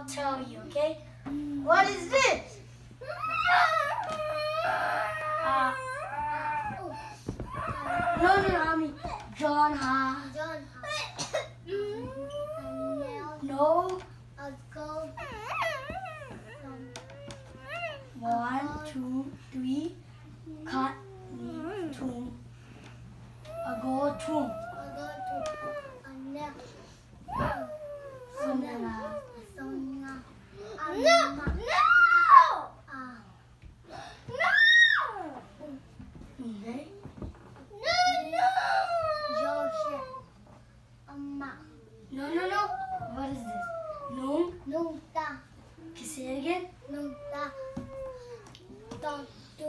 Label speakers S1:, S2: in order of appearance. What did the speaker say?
S1: I'll tell you, okay?
S2: What is
S1: this? Uh, no, no, I mean John huh?
S2: John Ha.
S1: no.
S2: A gold.
S1: One, two, three. Cut me two. No, No,
S2: no. George. Amma. Um,
S1: no, no, no. What is this? No,
S2: Longta.
S1: Can you say it again?
S2: Da Don't do